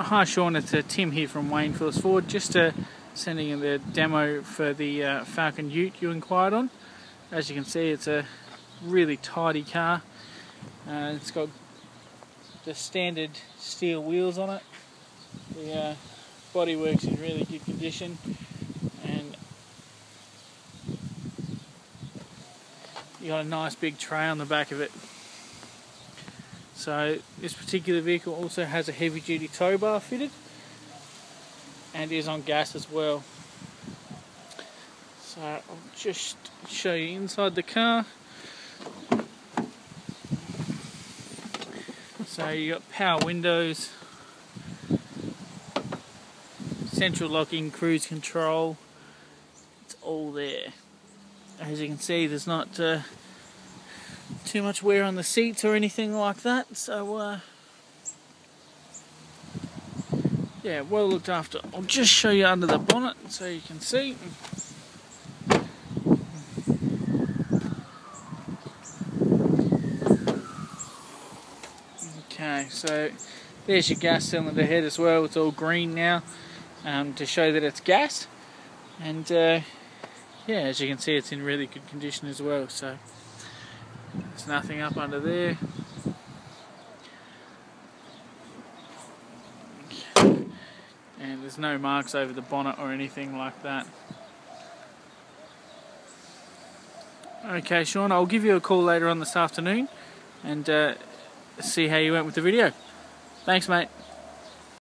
Hi Sean, it's uh, Tim here from Wayne Phillips Ford. Just uh, sending in the demo for the uh, Falcon Ute you inquired on. As you can see, it's a really tidy car. Uh, it's got the standard steel wheels on it. The uh, bodywork's in really good condition, and you got a nice big tray on the back of it. So this particular vehicle also has a heavy duty tow bar fitted and is on gas as well. So I'll just show you inside the car. So you got power windows, central locking, cruise control. It's all there. As you can see, there's not uh, too much wear on the seats or anything like that. So, uh, yeah, well looked after. I'll just show you under the bonnet so you can see. Okay, so there's your gas cylinder head as well. It's all green now um, to show that it's gas. And uh, yeah, as you can see, it's in really good condition as well. So. There's nothing up under there. And there's no marks over the bonnet or anything like that. Okay, Sean, I'll give you a call later on this afternoon and uh, see how you went with the video. Thanks, mate.